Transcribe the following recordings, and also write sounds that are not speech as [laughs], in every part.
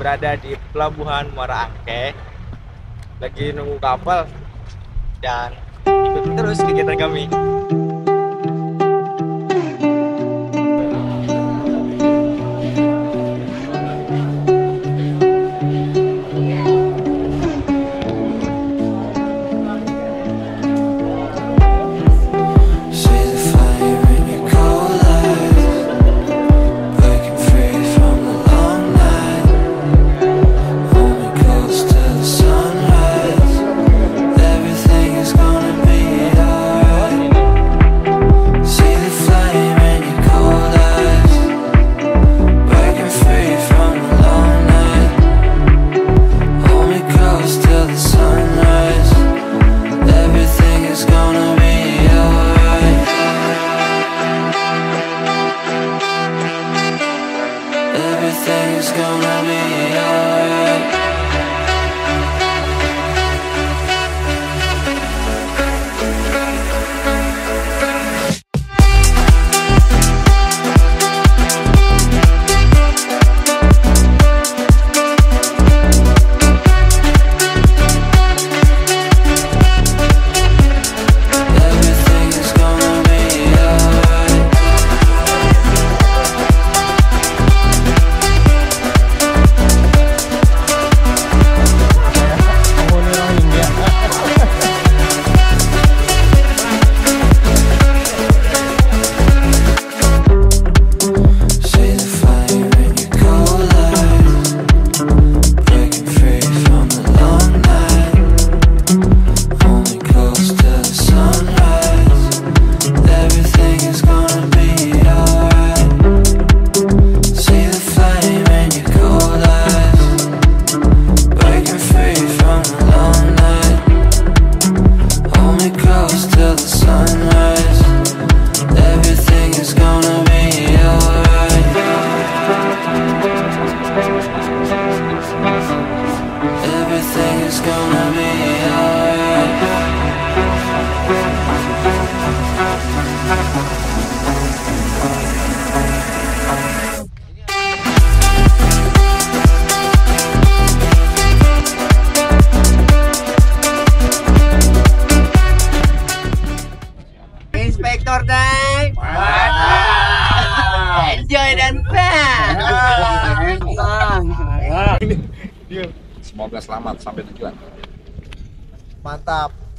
berada di Pelabuhan Muara Angke. Lagi nunggu kapal dan ikuti terus kegiatan kami.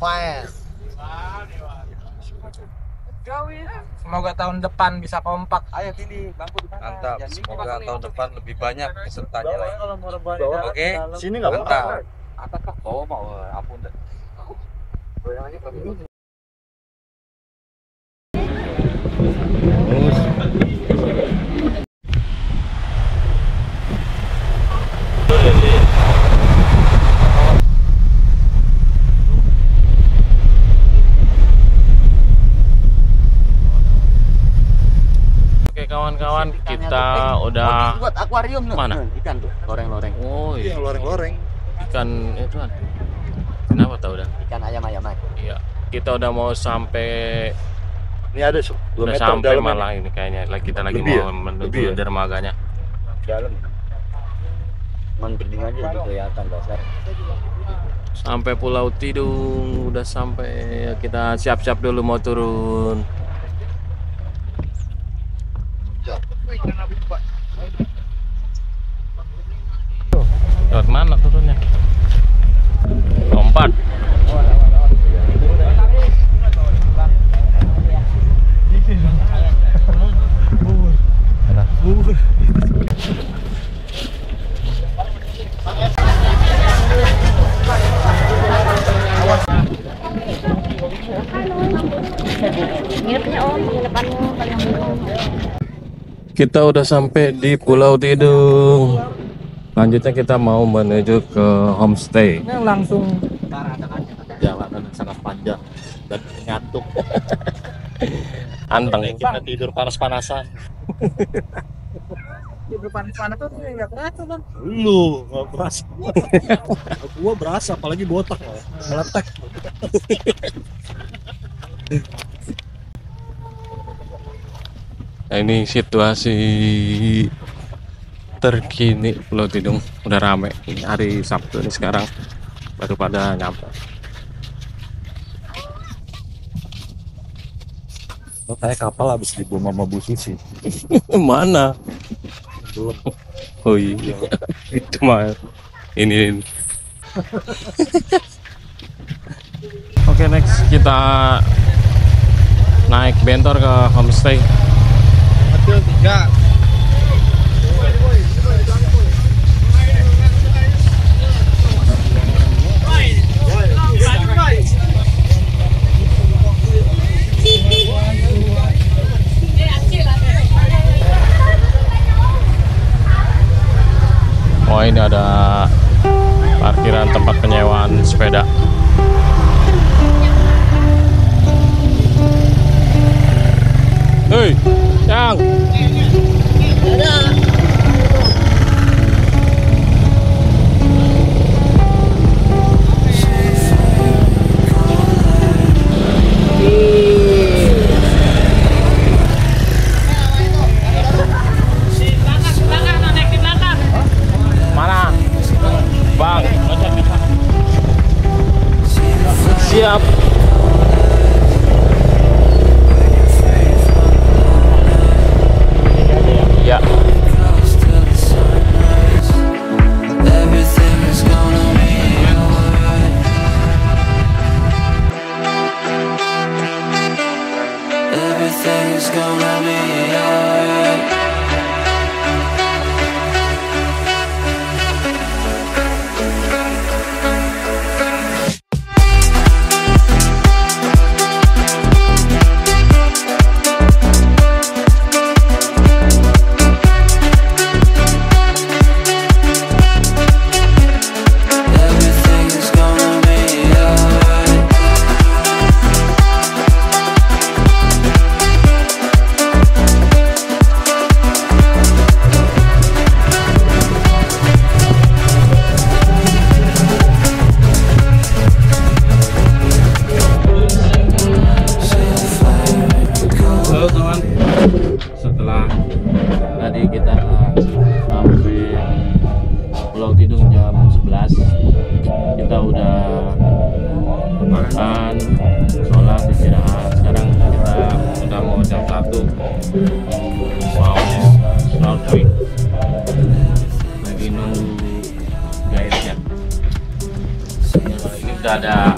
Fine. Semoga tahun depan bisa kompak. Ayo pilih bangku di mana? Mantap. Semoga tahun depan lebih banyak pesertanya lagi. Oke. Sini nggak Mantap. Apakah kau mau ampun dah. Oke kawan-kawan, kita udah buat akuarium loh. Mana? Ikan tuh, loreng-loreng. oh iya, loreng-loreng. ikan itu kan. Kenapa tau udah? Ikan ayam-ayam. Iya. Kita udah mau sampai Ini ada 2 udah meter sampai dalam malah ini kayaknya. Lagi kita lagi Lebih mau ya? menuju ya? dermaganya. dalam. Man berding aja udah kelihatan dasar. Sampai Pulau Tidung, udah sampai kita siap-siap dulu mau turun. Lewat mana turunnya? Lompat. Nginepnya om, penginapanmu paling Kita udah sampai di Pulau Tidung. Lanjutnya kita mau menuju ke homestay. langsung Jalanan yang sangat panjang dan ngantuk. [laughs] Anteng. Kita tidur panas-panasan. di depan sana tuh nggak kerasa bang. Lu nggak berasa. gua berasa apalagi botak malah. Meletek. Nah, ini situasi terkini Pulau Tidung udah rame. Ini hari Sabtu nih sekarang baru pada nyampe. Oh, kayak kapal habis dibom sama Bu Susi. [laughs] Mana? Belum. Oh iya, [laughs] itu mah ini. ini. Oke next kita naik bentor ke homestay. Betul tiga. Oh ini ada parkiran tempat penyewaan sepeda.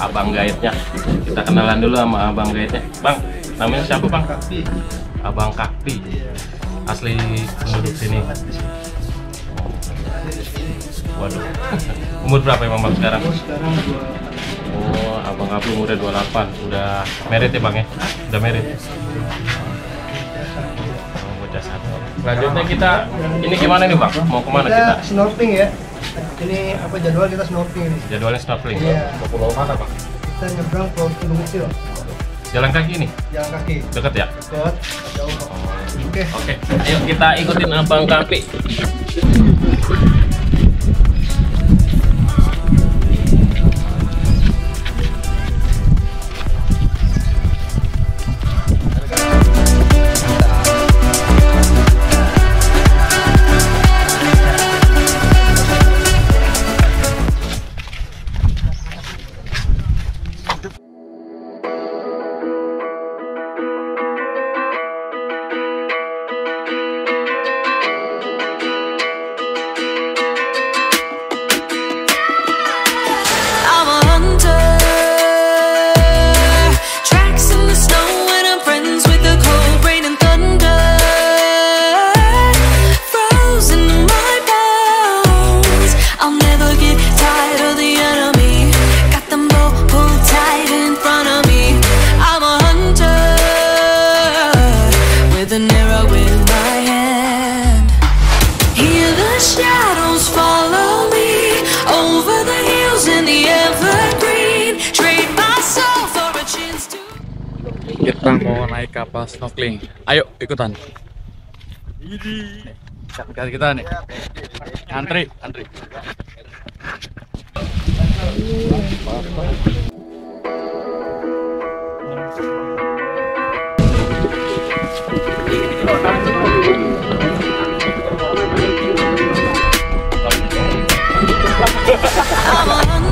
Abang guide-nya. Kita kenalan dulu sama abang guide-nya. Bang, namanya siapa bang? Abang Kakti. Asli penduduk sini. Waduh. [laughs] Umur berapa emang bang sekarang? Oh, abang Kakti umurnya 28. Udah merit ya bang ya? Udah merit. Oh, bocah satu. Selanjutnya kita ini gimana nih bang? Mau ke mana kita kita? snorkeling ya ini apa jadwal kita snorkeling Jadwalnya snorkeling. Iya. Ke pulau mana bang? kita nyebrang ke Gunung Kecil Jalan kaki nih, jalan kaki deket ya? dekat jauh kok oke Oke, ayo kita ikutin abang Kakti. Hati-hati kita nih. Antri, antri. I'm on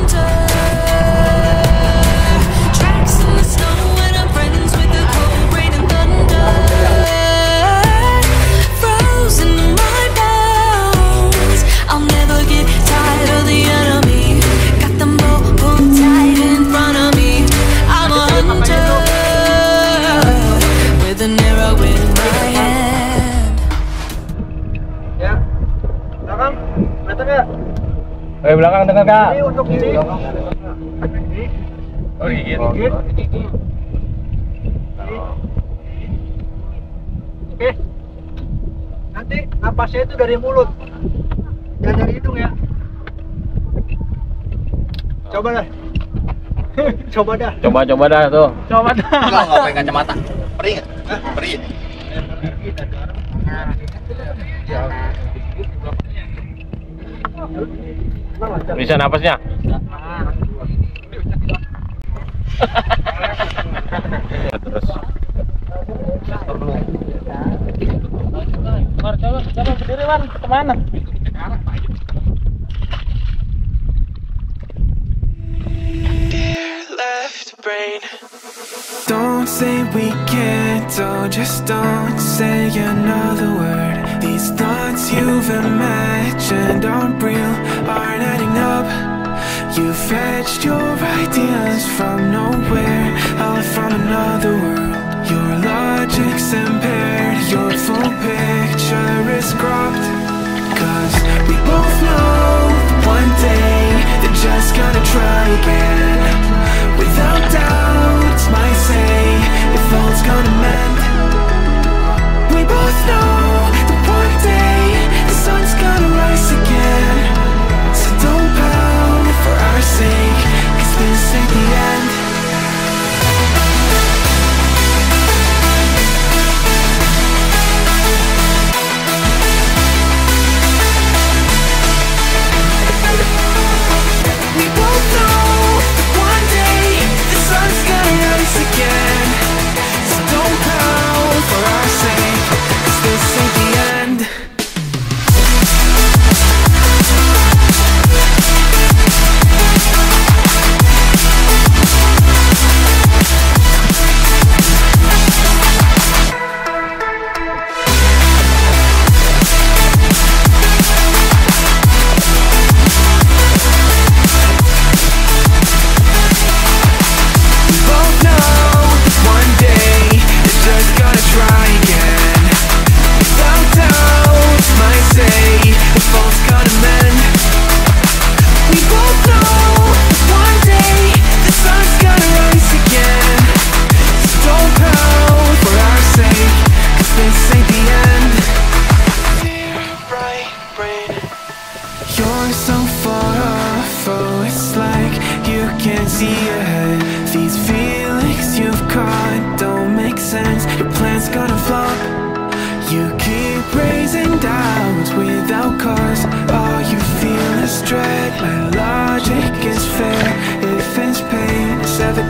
belakang dengar kak? Ini untuk ini. Oh gigit. Gigit. Oke. Nanti napasnya itu dari mulut. Jangan dari hidung ya. Coba dah. [laughs] Coba dah. Coba coba dah tuh. Coba dah. Enggak, enggak pakai kacamata. Perih nggak? Hah? Perih. Bisa napasnya? Terus. Coba, coba berdiri Wan, kemana? brain. Don't say we can't, oh, just don't say another word. These thoughts you've imagined aren't real, aren't adding up. You fetched your ideas from nowhere, all from another world. Your logic's impaired, your full picture is cropped. Cause we both know one day they're just gonna try again. Without doubt, my say if all's gonna mend. We both know sinking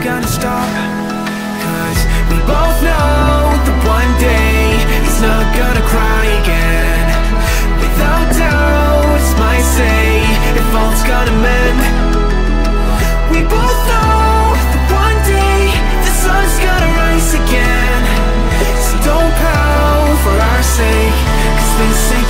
pain, it's ever gonna stop. Cause we both know that one day he's not gonna cry again. Without doubt, it's my say if all's gonna mend. We both know that one day the sun's gonna rise again. So don't pout for our sake, cause this ain't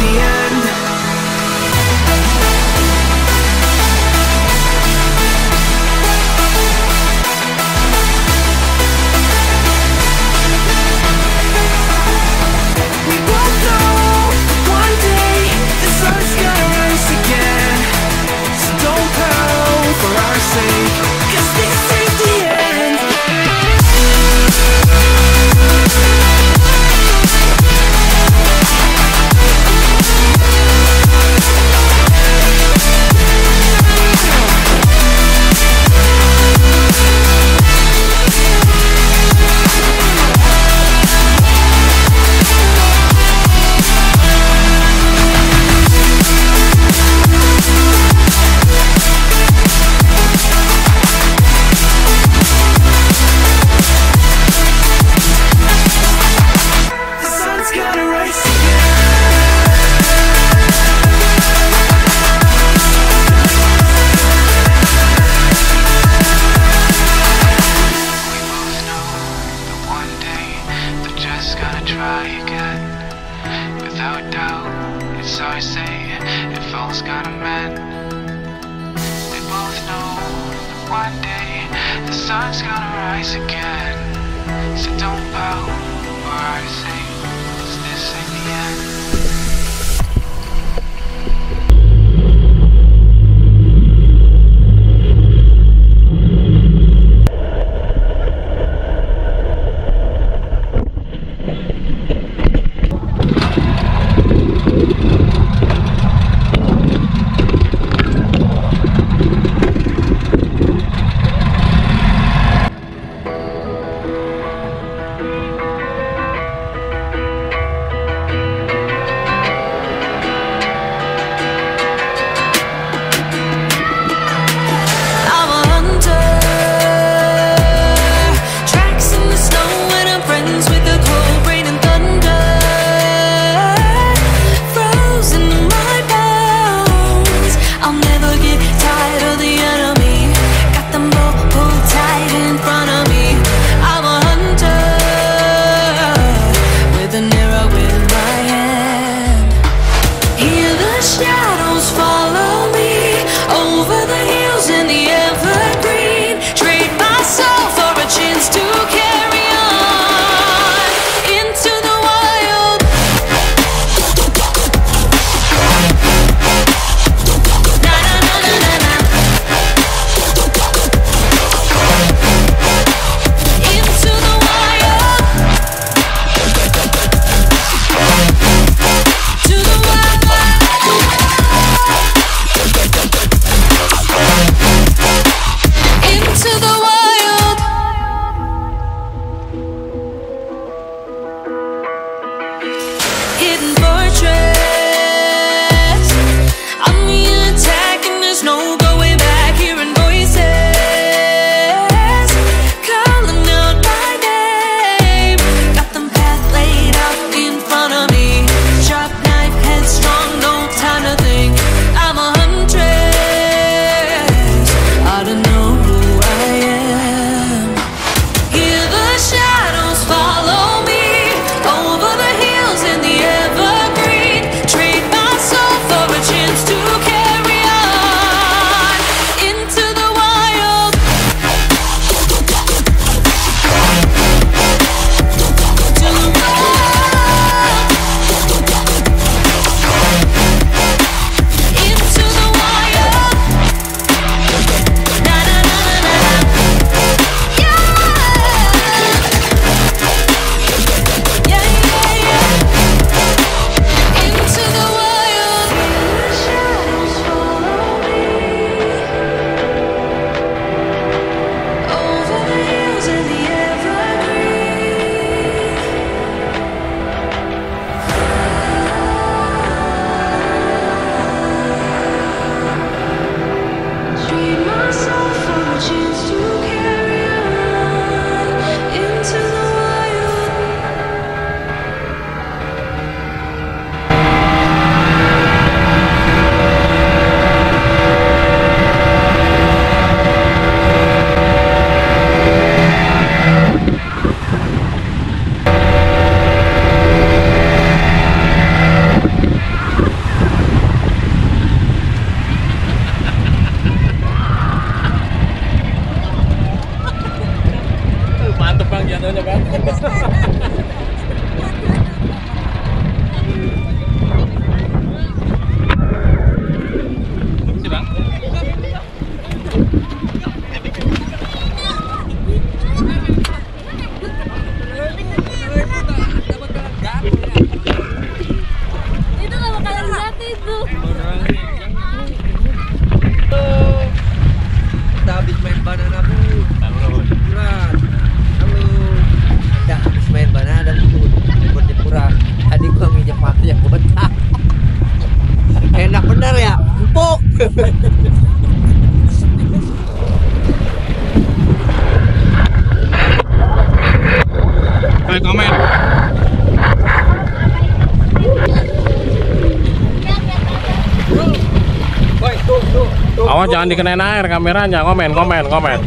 jangan dikenain air kameranya. Komen, komen, komen.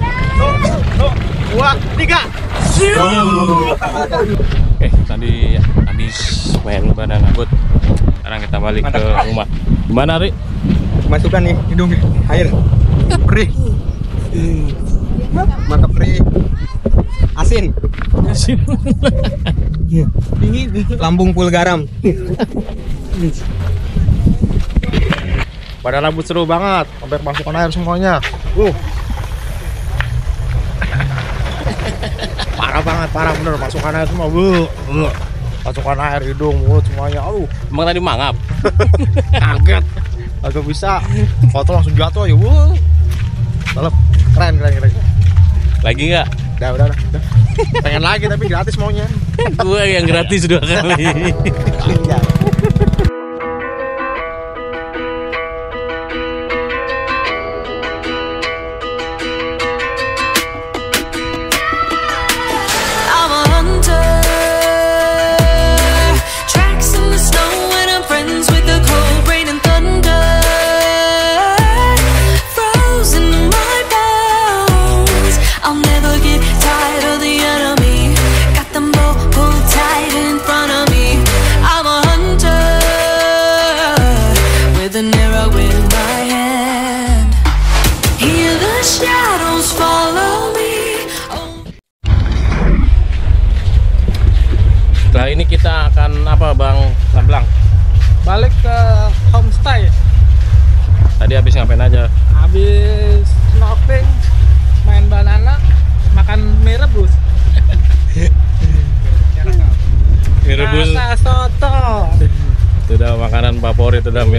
Dua, tiga. Oke, tadi habis main badan abut. Sekarang kita balik ke rumah. Gimana, Ri? Masukkan nih hidung air. Perih. Mantap perih. Asin. Dingin. Lambung full garam. [laughs] Badan rambut seru banget. Sampai masukkan air semuanya. Uh. Parah banget, parah bener. Masukkan air semua. Uh. Uh. Masukkan air hidung, mulut semuanya. Aduh, Emang tadi mangap? [laughs] kaget. Agak bisa. Foto langsung jatuh ya. Wuh. Dalam. Keren, keren, keren. Lagi nggak? Udah, udah. udah. Pengen lagi tapi gratis maunya. Gue yang gratis dua kali. [laughs] ito daw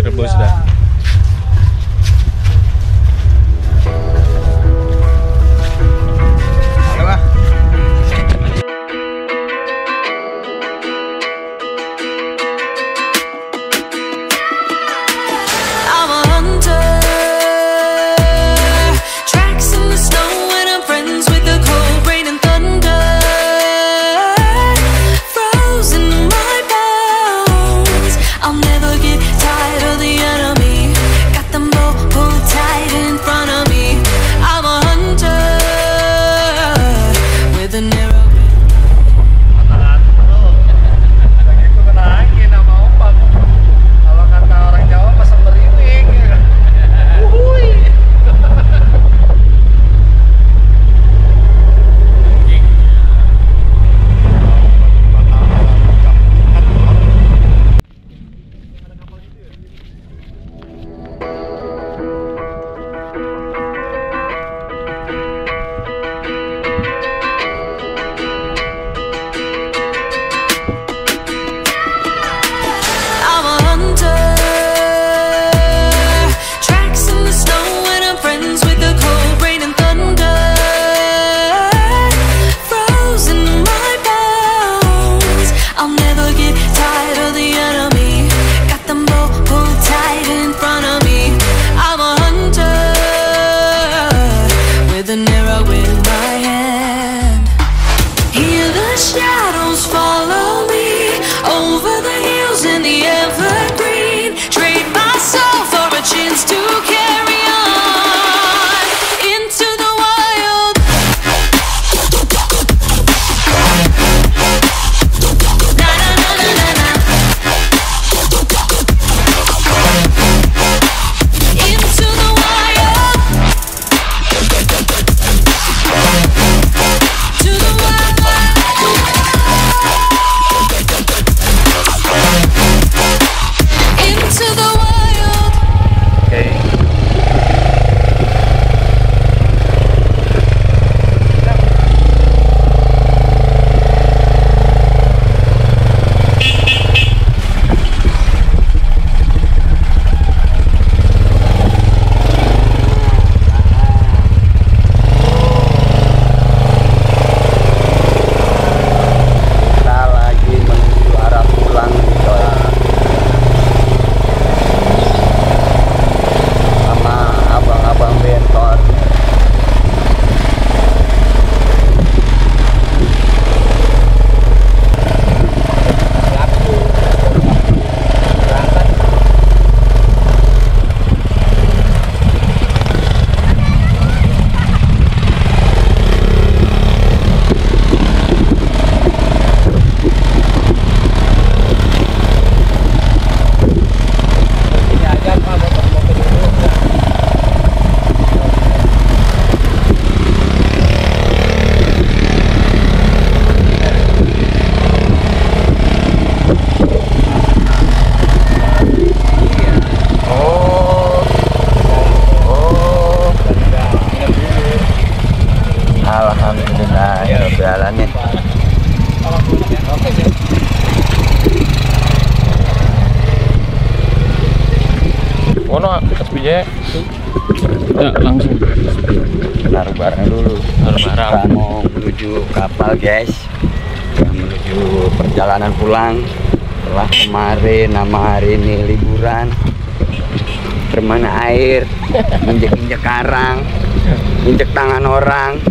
orang.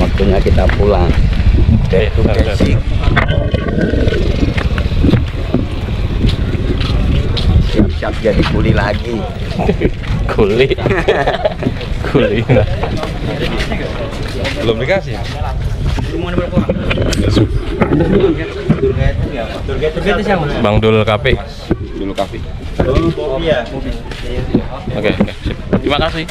Waktunya kita pulang. To basic. Siap-siap jadi kuli lagi. [laughs] kuli [laughs] kuli Belum dikasih. Bang Dul Kafe Dulu kafe. Oke oke sip. terima kasih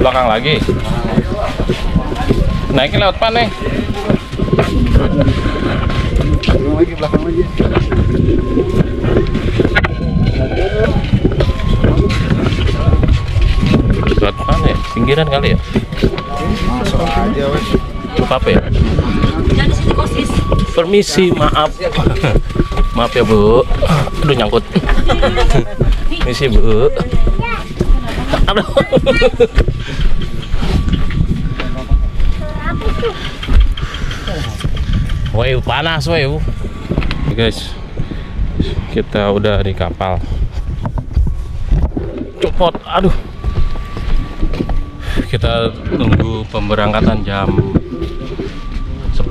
belakang lagi naikin lewat mana lagi belakang lagi. lewat mana ya pinggiran kali ya? Masuk aja wes. Apa ya? Permisi maaf. [laughs] Maaf ya bu. Aduh nyangkut. [laughs] Permisi bu. Aduh. Woi panas woi guys. Kita udah di kapal. Copot. Aduh kita tunggu pemberangkatan jam 10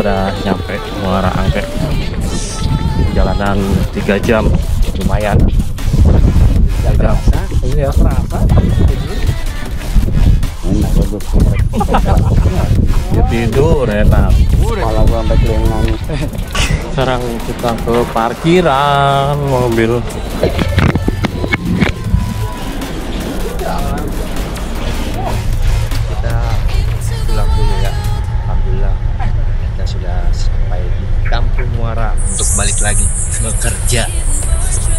udah nyampe Muara Angke. Jalanan 3 jam, lumayan. 3 jam. Enak. Ya, tidur enak. Kepala gua sampai kelingan. Sekarang kita ke parkiran mobil. Bekerja.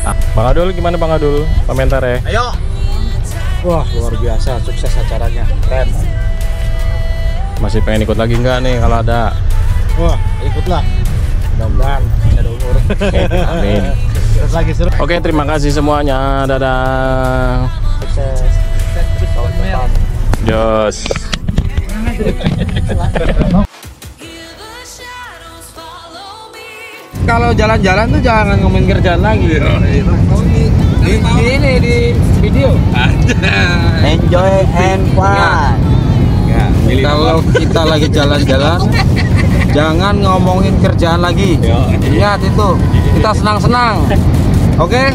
Ah, Bang Adul gimana Bang Adul? Komentar ya. Ayo. Wah luar biasa sukses acaranya keren. Masih pengen ikut lagi nggak nih kalau ada? Wah ikutlah. Mudah-mudahan ada umur. [laughs] Amin. Terus lagi seru. Oke, terima kasih semuanya. Dadah. Sukses. Jos. Kalau jalan-jalan tuh jangan ngomongin kerjaan lagi. Di, di ini di video. Enjoy and fun. Kalau kita lagi jalan-jalan, jangan ngomongin kerjaan lagi. Lihat itu, kita senang-senang. Oke?